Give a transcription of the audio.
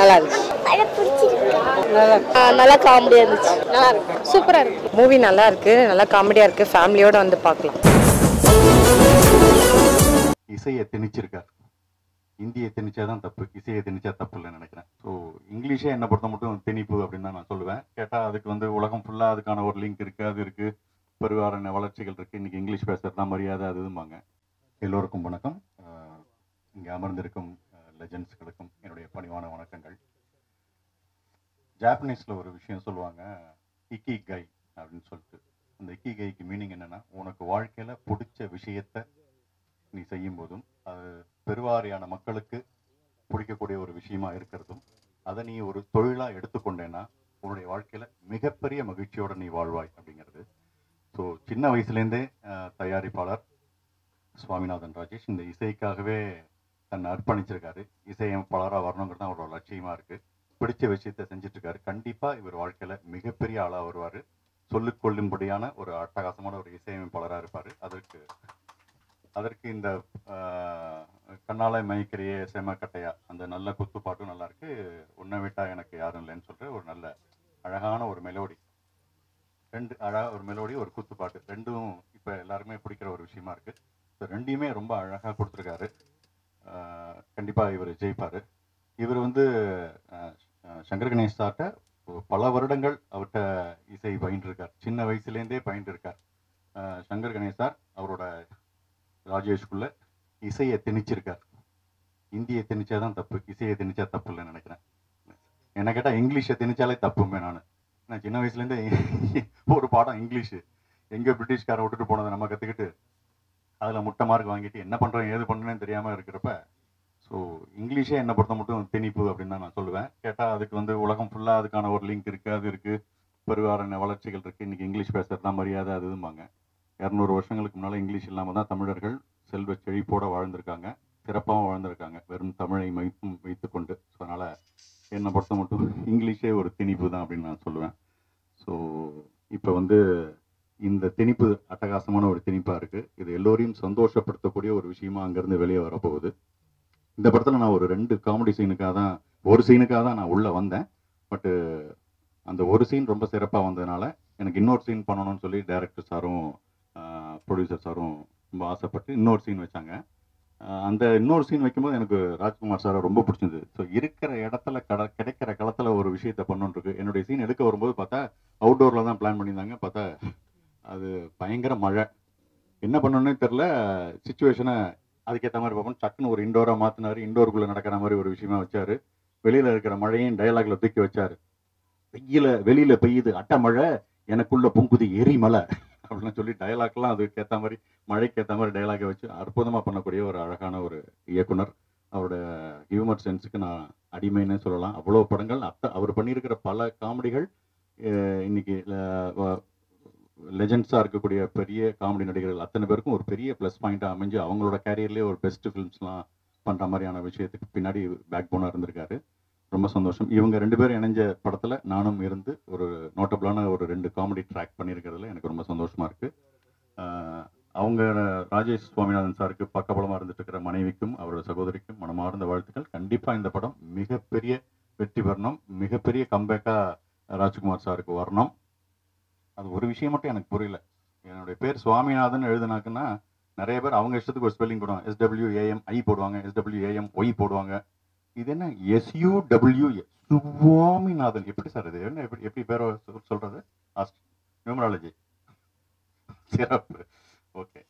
நல்லா இருந்துச்சு நல்லா காமெடியாக இருந்துச்சு. நல்லா இருக்கு சூப்பராக இருக்கு. மூவி நல்லா இருக்கு நல்லா காமெடியா இருக்கு. ஃபேமிலியோட வந்து பார்க்கலாம் இசையை திணிச்சிருக்கார். இந்தியை திணிச்சாதான் தப்பு இசையை திணிச்சா தப்பு இல்லைன்னு நினைக்கிறேன். ஸோ இங்கிலீஷே என்னை பொறுத்த மட்டும் திணிப்பு அப்படின்னு தான் நான் சொல்லுவேன். கேட்டால் அதுக்கு வந்து உலகம் ஃபுல்லாக அதுக்கான ஒரு லிங்க் இருக்குது அது இருக்குது பெருவாரான வளர்ச்சிகள் இருக்குது இன்னைக்கு இங்கிலீஷ் பேசுறது தான் மரியாதை அது இதும்பாங்க எல்லோருக்கும் வணக்கம். இங்கே அமர்ந்திருக்கும் லெஜண்ட்ஸ்களுக்கும் என்னுடைய பணிவான வணக்கங்கள். ஜாப்பனீஸில் ஒரு விஷயம் சொல்லுவாங்க இக்கி கை அப்படின்னு சொல்லிட்டு. அந்த இக்கி கைக்கு மீனிங் என்னென்னா உனக்கு வாழ்க்கையில் பிடிச்ச விஷயத்தை நீ செய்யும் போதும் அது பெருவாரியான மக்களுக்கு பிடிக்கக்கூடிய ஒரு விஷயமா இருக்கிறதும் அதை நீ ஒரு தொழிலாக எடுத்துக்கொண்டேன்னா உன்னுடைய வாழ்க்கையில் மிகப்பெரிய மகிழ்ச்சியோட நீ வாழ்வாய் அப்படிங்கிறது. ஸோ சின்ன வயசுலேருந்தே தயாரிப்பாளர் சுவாமிநாதன் ராஜேஷ் இந்த இசைக்காகவே தன்னை அர்ப்பணிச்சிருக்காரு. இசையமைப்பாளராக வரணுங்கிறது தான் அவரோட லட்சியமா இருக்கு. பிடிச்ச விஷயத்த செஞ்சுட்டு இருக்காரு கண்டிப்பா இவர் வாழ்க்கையில மிகப்பெரிய ஆளா வருவாரு. சொல்லிக்கொள்ளும்படியான ஒரு அட்டகாசமான ஒரு இசையமைப்பாளராக இருப்பாரு. அதற்கு அதற்கு இந்த ஆஹ், கண்ணாலை மயக்கிறியே செமக்கட்டையா அந்த நல்ல குத்துப்பாட்டும் நல்லா இருக்கு. உன்னை விட்டா எனக்கு யாரும் இல்லைன்னு சொல்ற ஒரு நல்ல அழகான ஒரு மெலோடி. ரெண்டு அழகா ஒரு மெலோடி ஒரு குத்துப்பாட்டு ரெண்டும் இப்போ எல்லாருமே பிடிக்கிற ஒரு விஷயமா இருக்கு. ரெண்டையுமே ரொம்ப அழகாக கொடுத்துருக்காரு. கண்டிப்பாக கண்டிப்பா இவர் ஜெயிப்பார். இவர் வந்து சங்கர் கணேஷ் சார்ட்ட பல வருடங்கள் அவர்கிட்ட இசை பயின்றிருக்கார். சின்ன வயசுலேருந்தே பயின்றிருக்கார். சங்கர் கணேஷ் சார் அவரோட ராஜேஷ்குள்ள இசையை திணிச்சிருக்கார். இந்தியை திணிச்சாதான் தப்பு இசையை திணிச்சா தப்பு இல்லைன்னு நினைக்கிறேன். என்ன கேட்டால் இங்கிலீஷை திணிச்சாலே தப்புமே நான். நான் சின்ன வயசுலேருந்தே ஒரு பாடம் இங்கிலீஷு. எங்கே பிரிட்டிஷ்காரன் விட்டுட்டு போனதை நம்ம கற்றுக்கிட்டு அதில் முட்டை மார்க் வாங்கிட்டு என்ன பண்ணுறோம் ஏது பண்ணுறேன்னு தெரியாமல் இருக்கிறப்ப ஸோ இங்கிலீஷே என்னை பொறுத்த மட்டும் திணிப்பு அப்படின்னு தான் நான் சொல்லுவேன். கேட்டால் அதுக்கு வந்து உலகம் ஃபுல்லாக அதுக்கான ஒரு லிங்க் இருக்குது அது இருக்குது பெருவாரான வளர்ச்சிகள் இருக்குது இன்றைக்கி இங்கிலீஷ் பேசுகிறது தான் மரியாதை அது இரநூறு வருஷங்களுக்கு முன்னால் இங்கிலீஷ் இல்லாமல் தான் தமிழர்கள் செல்வ செழிப்போட வாழ்ந்திருக்காங்க சிறப்பாகவும் வாழ்ந்திருக்காங்க. வெறும் தமிழை மைத்தும் வைத்துக்கொண்டு. ஸோ அதனால் என்னை பொறுத்த மட்டும் இங்கிலீஷே ஒரு திணிப்பு தான் அப்படின்னு நான் சொல்லுவேன். ஸோ இப்போ வந்து இந்த திணிப்பு அட்டகாசமான ஒரு திணிப்பாக இருக்குது இது எல்லோரையும் சந்தோஷப்படுத்தக்கூடிய ஒரு விஷயமா அங்கேருந்து வெளியே வரப்போகுது. இந்த படத்தில் நான் ஒரு ரெண்டு காமெடி சீனுக்காக தான் ஒரு சீனுக்காக தான் நான் உள்ளே வந்தேன். பட்டு அந்த ஒரு சீன் ரொம்ப சிறப்பாக வந்ததுனால எனக்கு இன்னொரு சீன் பண்ணணும்னு சொல்லி டைரக்டர் சாரும் ப்ரொடியூசர் சாரும் ரொம்ப ஆசைப்பட்டு இன்னொரு சீன் வச்சாங்க. அந்த இன்னொரு சீன் வைக்கும்போது எனக்கு ராஜ்குமார் சாரை ரொம்ப பிடிச்சிருந்தது. ஸோ இருக்கிற இடத்துல கட கிடைக்கிற களத்தில் ஒரு விஷயத்த பண்ணுன்றிருக்கு என்னுடைய சீன் எடுக்க வரும்போது பார்த்தா அவுட்டோரில் தான் பிளான் பண்ணியிருந்தாங்க. பார்த்தா அது பயங்கர மழை. என்ன பண்ணணும்னே தெரில சுச்சுவேஷனை அதுக்கேற்ற மாதிரி பார்ப்போம். டக்குன்னு ஒரு இண்டோராக மாற்றினாரு இண்டோருக்குள்ளே நடக்கிற மாதிரி ஒரு விஷயமா வச்சார். வெளியில் இருக்கிற மழையும் டயலாகில் தூக்கி வச்சார். வெயில வெளியில் பெய்யுது. அட்டை மழை. எனக்குள்ள பொங்குது. எரிமலை அப்படின்னு சொல்லி டயலாக்லாம் அதுக்கு ஏற்ற மாதிரி மழைக்கு ஏற்ற மாதிரி டயலாகை வச்சு அற்புதமாக பண்ணக்கூடிய ஒரு அழகான ஒரு இயக்குனர். அவரோட ஹியூமர் சென்ஸுக்கு நான் அடிமைன்னு சொல்லலாம். அவ்வளோ படங்கள். அத்தை அவர் பண்ணியிருக்கிற பல காமெடிகள் இன்னைக்கு லெஜெண்ட்ஸாக இருக்கக்கூடிய பெரிய காமெடி நடிகர்கள் அத்தனை பேருக்கும் ஒரு பெரிய ப்ளஸ் பாயிண்ட்டாக அமைஞ்சு அவங்களோட கேரியர்லேயே ஒரு பெஸ்ட் ஃபிலிம்ஸ்லாம் பண்ணுற மாதிரியான விஷயத்துக்கு பின்னாடி பேக் போனாக இருந்திருக்காரு. ரொம்ப சந்தோஷம். இவங்க ரெண்டு பேரும் இணைஞ்ச படத்தில் நானும் இருந்து ஒரு நோட்டபுளான ஒரு ரெண்டு காமெடி ட்ராக் பண்ணியிருக்கிறதுல எனக்கு ரொம்ப சந்தோஷமாக இருக்குது அவங்க ராஜேஷ் சுவாமிநாதன் சாருக்கு பக்கபலமாக இருந்துட்டு இருக்கிற மனைவிக்கும் அவரோட சகோதரிக்கும் மனமார்ந்த வாழ்த்துக்கள். கண்டிப்பாக இந்த படம் மிகப்பெரிய வெற்றி பெறணும். மிகப்பெரிய கம்பேக்காக ராஜ்குமார் சாருக்கு வரணும். அது ஒரு விஷயம் மட்டும் எனக்கு புரியல. என்னுடைய பேர் சுவாமிநாதன் எழுதுனாக்குன்னா நிறைய பேர் அவங்க இஷ்டத்துக்கு ஒரு ஸ்பெல்லிங் போடுவாங்க. எஸ்டபிள்யூஏஎம் ஐ போடுவாங்க. எஸ்டபிள்யூஏஎம் ஒய் போடுவாங்க. இது என்ன? SU W Swaminathan. எப்படி சார் இது? என்ன எப்படி எப்படி பேரை சொல்- சொல்றது? நியூமராலஜி சிறப்பு. ஓகே